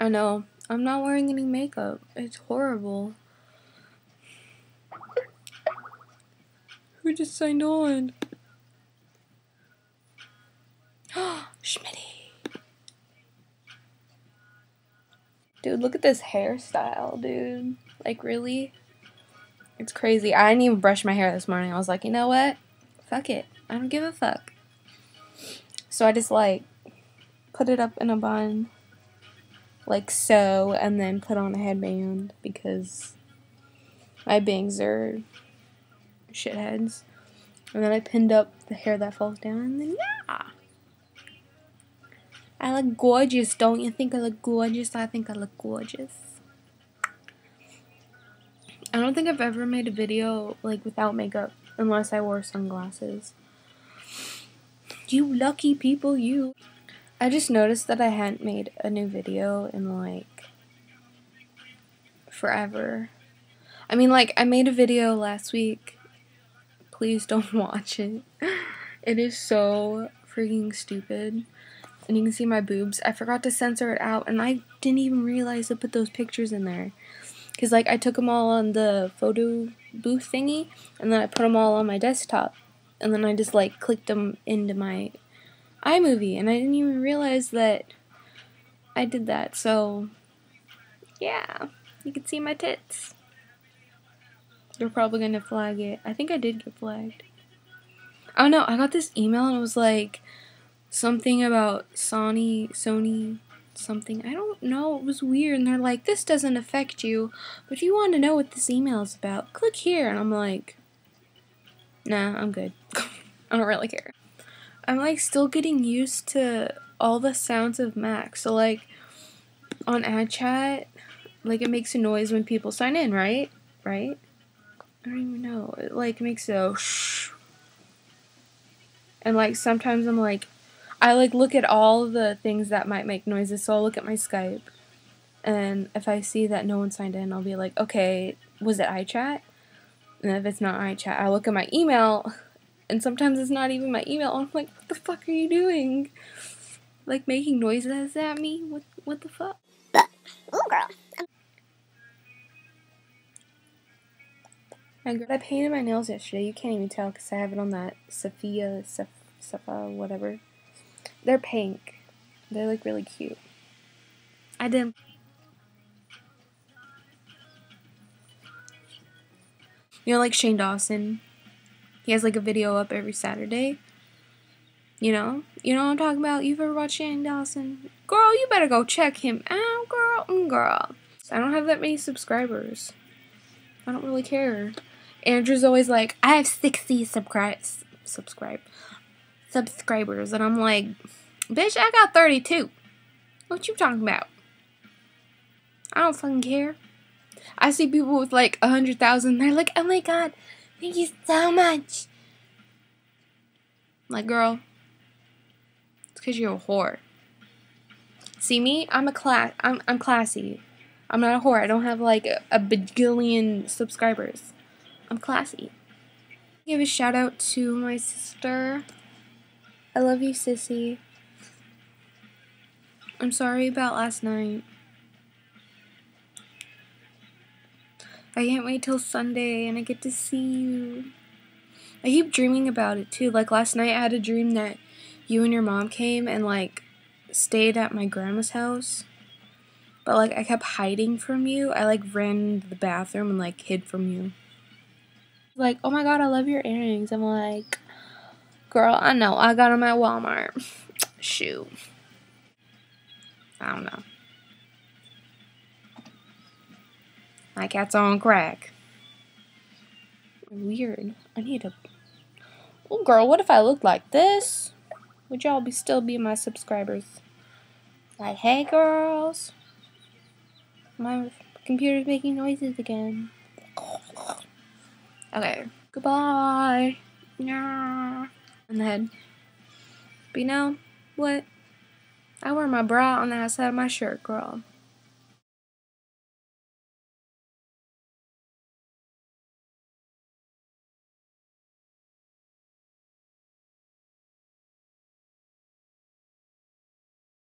I know. I'm not wearing any makeup. It's horrible. Who just signed on? Schmitty. Dude, look at this hairstyle, dude. Like, really? It's crazy. I didn't even brush my hair this morning. I was like, you know what? Fuck it. I don't give a fuck. So I just, like, put it up in a bun. Like so. And then put on a headband. Because my bangs are shitheads. And then I pinned up the hair that falls down. And then, yeah. I look gorgeous, don't you think I look gorgeous? I think I look gorgeous. I don't think I've ever made a video like without makeup unless I wore sunglasses. You lucky people, you. I just noticed that I hadn't made a new video in like forever. I mean like I made a video last week. Please don't watch it. It is so freaking stupid and you can see my boobs. I forgot to censor it out, and I didn't even realize I put those pictures in there. Because, like, I took them all on the photo booth thingy, and then I put them all on my desktop. And then I just, like, clicked them into my iMovie, and I didn't even realize that I did that. So, yeah, you can see my tits. They're probably to flag it. I think I did get flagged. Oh no, I got this email and it was like, something about Sony, Sony, something. I don't know. It was weird. And they're like, this doesn't affect you. But if you want to know what this email is about, click here. And I'm like, nah, I'm good. I don't really care. I'm like still getting used to all the sounds of Mac. So like on iChat, like it makes a noise when people sign in, right? Right? I don't even know. It like makes a shh. And like sometimes I'm like, I like look at all the things that might make noises. So I'll look at my Skype, and if I see that no one signed in, I'll be like, okay, was it iChat? And if it's not iChat, I look at my email, and sometimes it's not even my email. I'm like, what the fuck are you doing? Like making noises at me? What what the fuck? Ooh, girl. I, I painted my nails yesterday. You can't even tell because I have it on that Sophia, Safa, uh, whatever. They're pink. They look really cute. I didn't. You know, like Shane Dawson. He has like a video up every Saturday. You know? You know what I'm talking about? You've ever watched Shane Dawson? Girl, you better go check him out, girl. Mm, girl. I don't have that many subscribers. I don't really care. Andrew's always like, I have 60 subscribe subscribe subscribers. And I'm like, bitch, I got 32. What you talking about? I don't fucking care. I see people with like a hundred thousand. They're like, oh my god, thank you so much. Like, girl, it's because you're a whore. See me? I'm a class. I'm I'm classy. I'm not a whore. I don't have like a, a bajillion subscribers. I'm classy. Give a shout out to my sister. I love you, sissy. I'm sorry about last night. I can't wait till Sunday and I get to see you. I keep dreaming about it too. Like last night I had a dream that you and your mom came and like stayed at my grandma's house. But like I kept hiding from you. I like ran into the bathroom and like hid from you. Like, oh my god, I love your earrings. I'm like, Girl, I know. I got them at Walmart. Shoot. I don't know. My cat's on crack. Weird. I need a... Oh, girl, what if I looked like this? Would y'all be still be my subscribers? Like, hey, girls. My computer's making noises again. Okay. Goodbye. Yeah in the head. But you know what? I wear my bra on the outside of my shirt, girl.